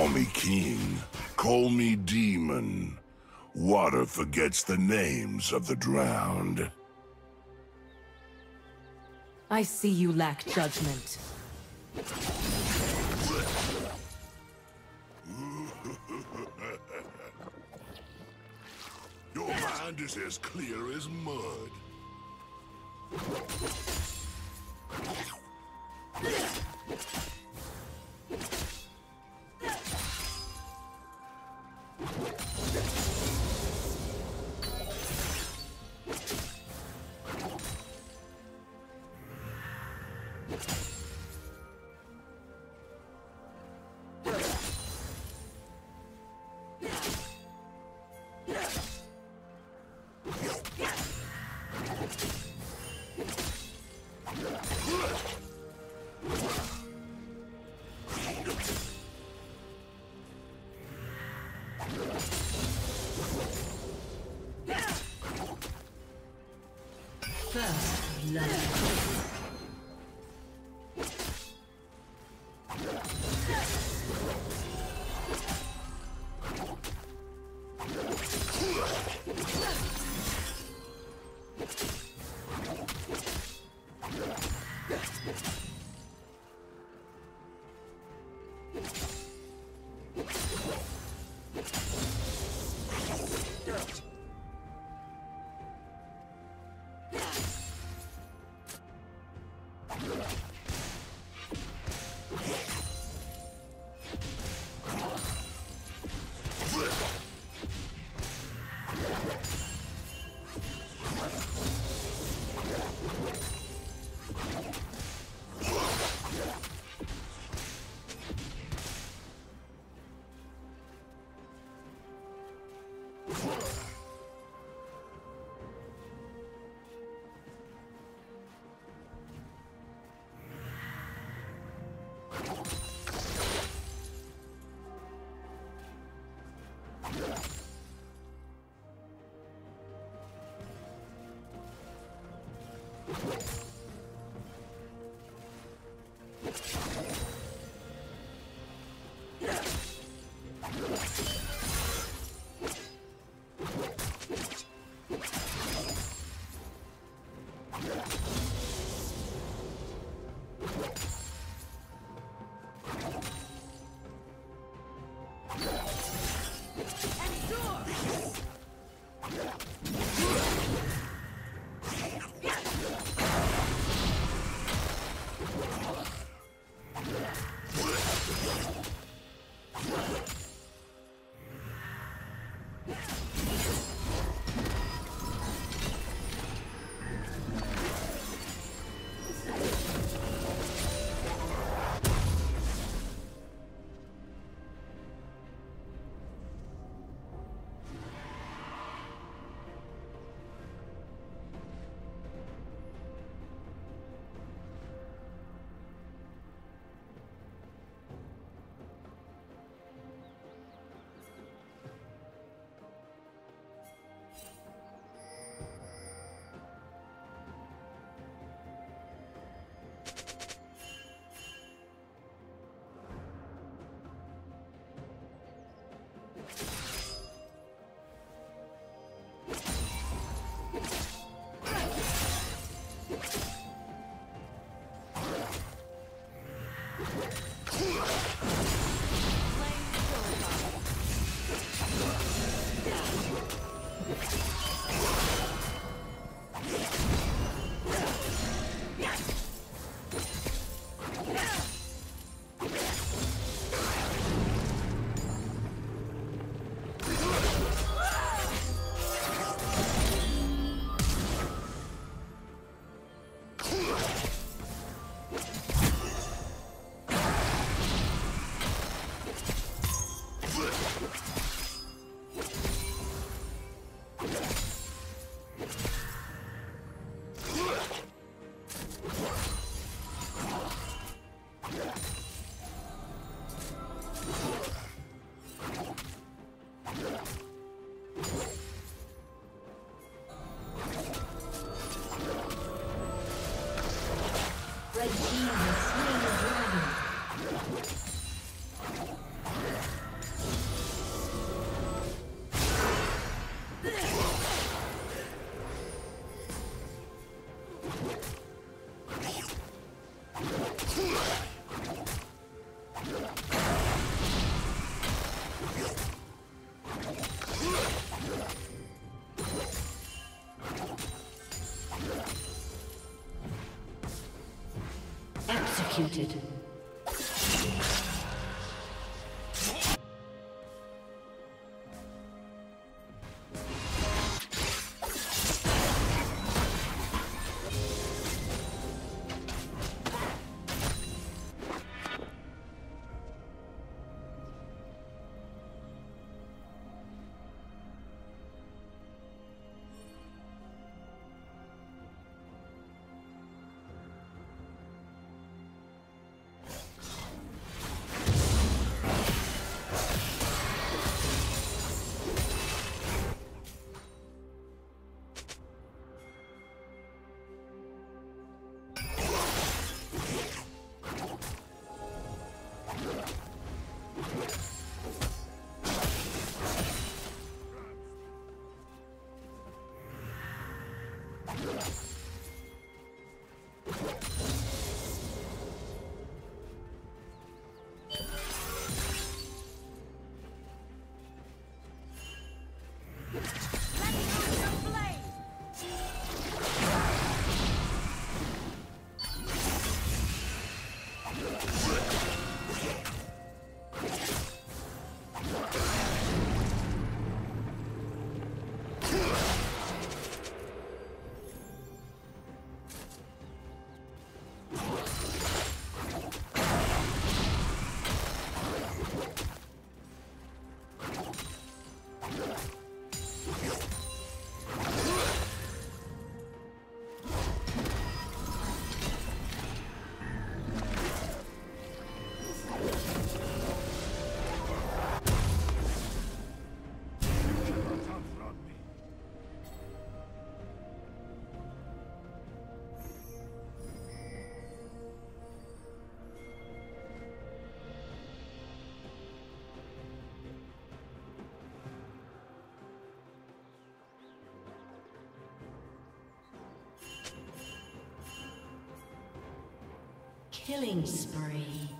call me king, call me demon. Water forgets the names of the drowned. I see you lack judgment. Your mind is as clear as mud. First blood. Executed. Killing spree.